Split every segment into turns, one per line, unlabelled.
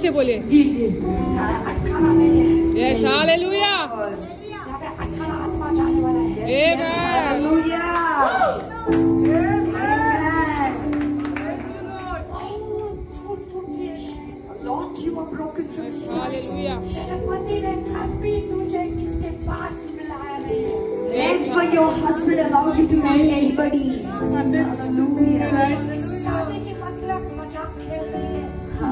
से बोलिए
जी जी
है
यस हालेलुया
है है
Yes.
Never your husband allow you to meet anybody. Hallelujah.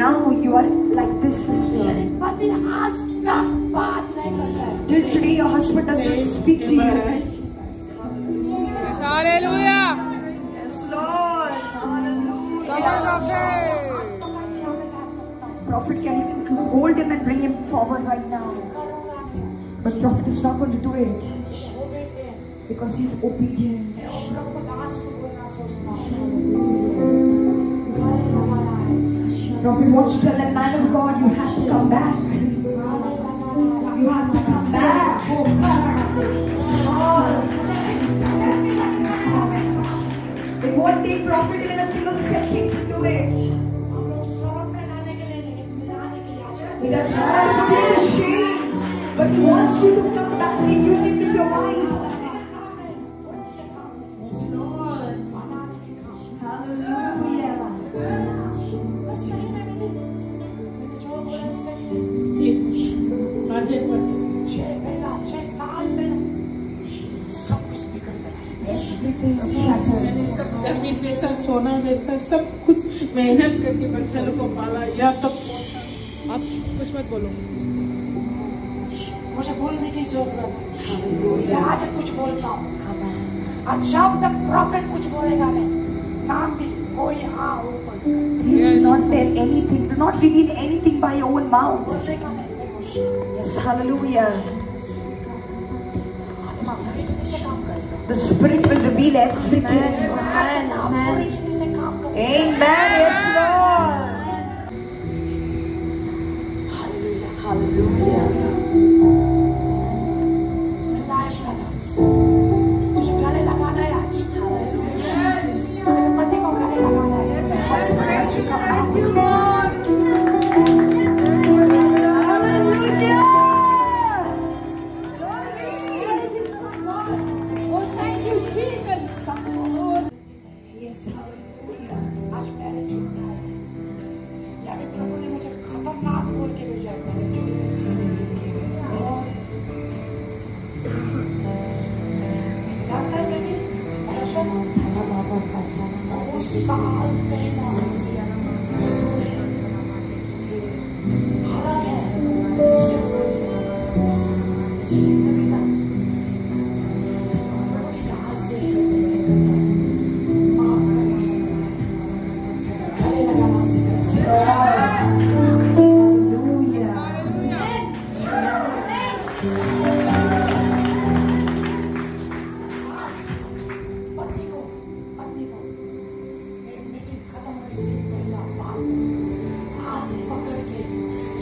now you are like this sister. But his heart stuck baat. Till today your husband doesn't speak to you.
Hallelujah.
Yes, Lord. Hallelujah. Prophet can even hold him and bring him forward right now. But prophet is not going to do it. Because he's obedient. Prophet wants to tell that man of God, you have to come back. You have to come back. Lord. It won't take prophet even a single second to do it. He does not want to to shame, but he wants you to come back in union with your wife.
ज़मीन में सब सोना में सब कुछ मेहनत करके बच्चा लोग को पाला या तब
आप कुछ मत बोलो।
मुझे बोलने की ज़रूरत है मैं आज कुछ बोलता हूँ। जब तक प्रॉफिट कुछ बोलेगा नहीं। नाम भी कोई हाँ
Please do not tell anything. Do not reveal anything by your own mouth. Yes, hallelujah. The Spirit will reveal everything.
Amen. Amen. Amen.
Amen. Yes, Lord.
Bye.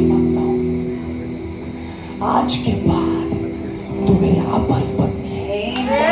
माफ़ी माँगता हूँ। आज के बाद तू मेरे आपस पत्नी है।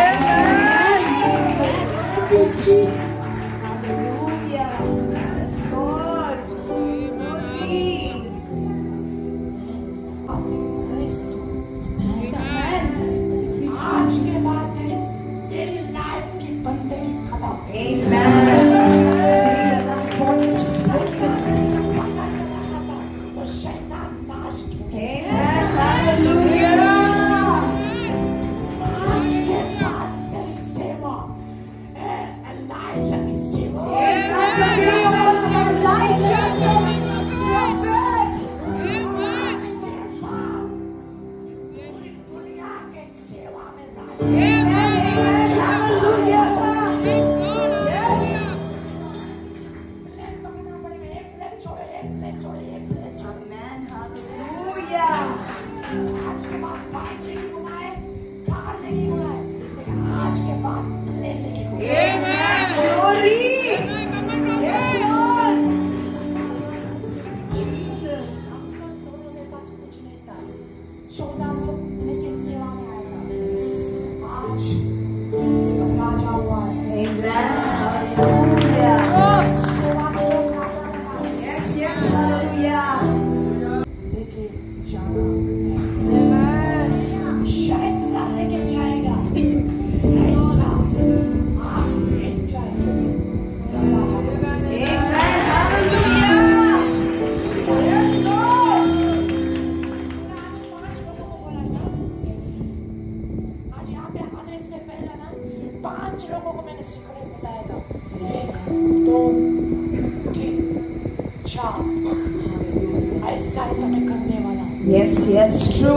ऐसा ऐसा मैं करने वाला
यस यस
ट्रू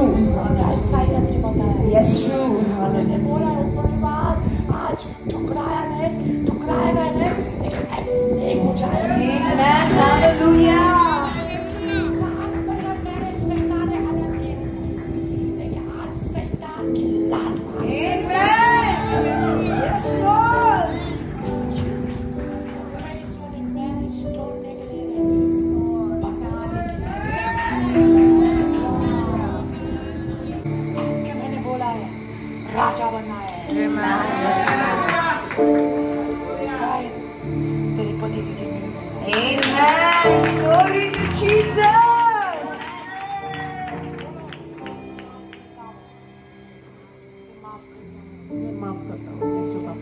ऐसा ऐसा मुझे बताया यस ट्रू बोला ऊपर बात आज ठुकराया नहीं नहीं एक हो जाएगा हालेलुया राजा बनाया तेरे पति तुझे
Amen. Glory to Jesus.
माफ करता हूँ
मैं माफ करता हूँ मैं सुबह